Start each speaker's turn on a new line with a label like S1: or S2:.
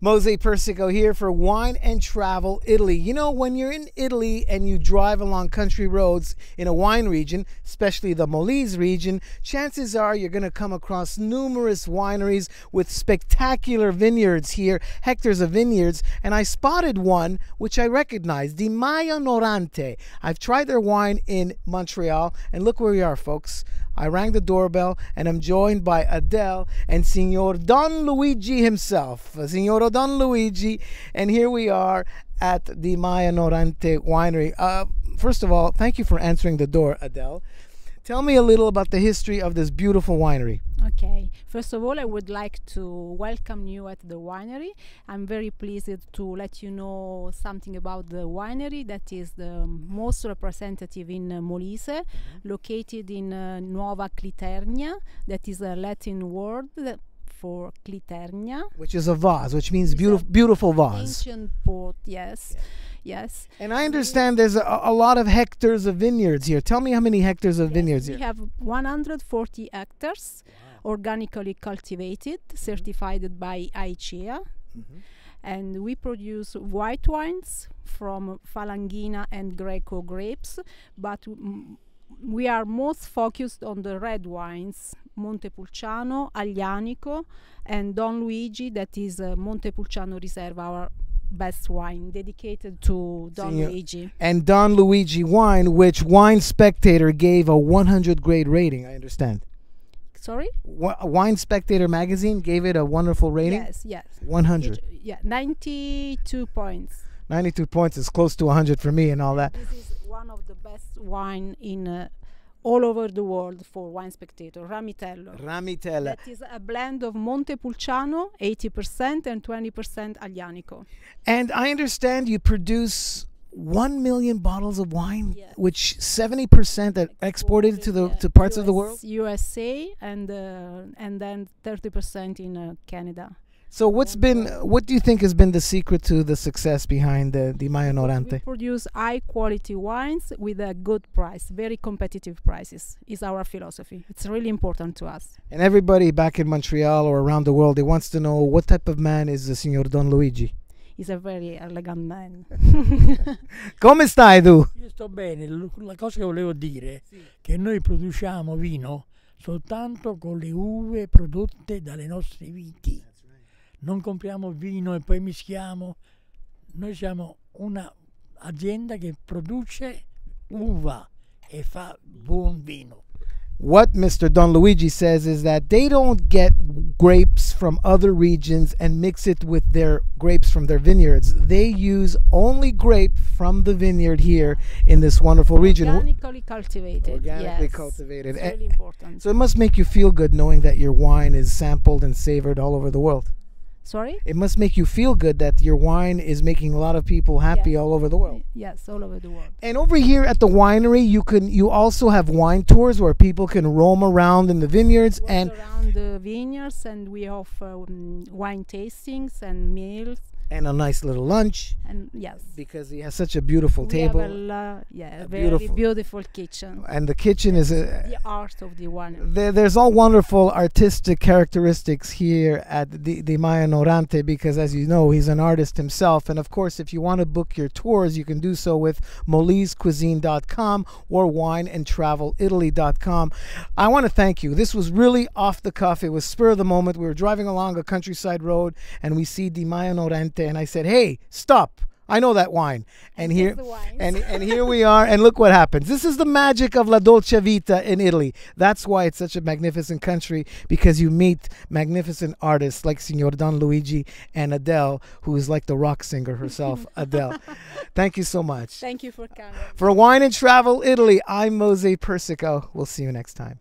S1: Mose Persico here for Wine and Travel Italy. You know, when you're in Italy and you drive along country roads in a wine region, especially the Molise region, chances are you're going to come across numerous wineries with spectacular vineyards here, hectares of vineyards. And I spotted one which I recognize, Di Majo Norante. I've tried their wine in Montreal, and look where we are, folks. I rang the doorbell and I'm joined by Adele and Signor Don Luigi himself, Signor Don Luigi. And here we are at the Majo Norante winery. Uh, first of all, thank you for answering the door, Adele. Tell me a little about the history of this beautiful winery.
S2: Okay, first of all, I would like to welcome you at the winery. I'm very pleased to let you know something about the winery that is the most representative in uh, Molise,
S1: Mm-hmm.
S2: located in uh, Nuova Cliternia, that is a Latin word for Cliternia.
S1: Which is a vase, which means beautiful, beautiful vase.
S2: Ancient port, yes, yes.
S1: And I understand there's a, a lot of hectares of vineyards here. Tell me how many hectares of
S2: Yes,
S1: vineyards
S2: we
S1: here.
S2: have 140 hectares organically cultivated,
S1: Mm-hmm.
S2: certified by ICEA. And we produce white wines from Falanghina and Greco grapes, but mm, we are most focused on the red wines Montepulciano, Aglianico, and Don Luigi, that is uh, Montepulciano Reserve, our best wine dedicated to Don Luigi.
S1: And Don Luigi wine, which Wine Spectator gave a 100 grade rating, I understand.
S2: Sorry?
S1: Wine Spectator magazine gave it a wonderful rating.
S2: Yes, yes.
S1: 100.
S2: Which- yeah, 92 points.
S1: 92 points is close to 100 for me and all that.
S2: This is one of the best wine in uh, all over the world for wine spectator, Ramitello.
S1: Ramitella.
S2: That is a blend of Montepulciano, 80%, and 20% Aglianico.
S1: And I understand you produce 1 million bottles of wine,
S2: Yes.
S1: which 70% are exported to the
S2: yeah,
S1: to parts of the world.
S2: USA, and uh, and then 30% in uh, Canada.
S1: So what's been what do you think has been the secret to the success behind the Di Majo
S2: We
S1: Norante?
S2: produce high quality wines with a good price, very competitive prices. Is our philosophy. It's really important to us.
S1: And everybody back in Montreal or around the world, they wants to know what type of man is the Signor Don Luigi.
S2: He's a very elegant man.
S1: Come stai tu?
S3: Io sto bene, l- la cosa che volevo dire è che noi produciamo vino soltanto con le uve prodotte dalle nostre viti. Non compriamo vino e poi mischiamo. Noi siamo un'azienda che produce uva e fa buon vino.
S1: What Mr. Don Luigi says is that they don't get grapes from other regions and mix it with their grapes from their vineyards. They use only grape from the vineyard here in this wonderful region.
S2: Organically cultivated.
S1: Organically
S2: yes.
S1: cultivated.
S2: It's
S1: Eh,
S2: really important.
S1: So it must make you feel good knowing that your wine is sampled and savored all over the world.
S2: Sorry?
S1: It must make you feel good that your wine is making a lot of people happy
S2: Yeah.
S1: all over the world.
S2: Yes, all over the world.
S1: And over here at the winery, you can you also have wine tours where people can roam around in the vineyards
S2: Walk
S1: and
S2: around the vineyards and we offer um, wine tastings and meals
S1: and a nice little lunch
S2: and yes.
S1: because he has such a beautiful
S2: we
S1: table
S2: have a, la- yeah,
S1: a
S2: very
S1: beautiful-
S2: beautiful, kitchen.
S1: and the kitchen is a
S2: The art of the wine.
S1: there, there's all wonderful artistic characteristics here at the, the Majo Norante because, as you know, he's an artist himself. And of course, if you want to book your tours, you can do so with moliscuisine.com or wineandtravelitaly.com. I want to thank you. This was really off the cuff. It was spur of the moment. We were driving along a countryside road and we see Di Majo Norante, and I said, "Hey, stop! I know that wine." And here,
S2: the
S1: and and here we are, and look what happens. This is the magic of La Dolce Vita in Italy. That's why it's such a magnificent country because you meet magnificent artists like Signor Don Luigi and Adele, who is like the rock singer herself, Adele. Thank you so much.
S2: Thank you for coming.
S1: For Wine and Travel Italy, I'm Mose Persico. We'll see you next time.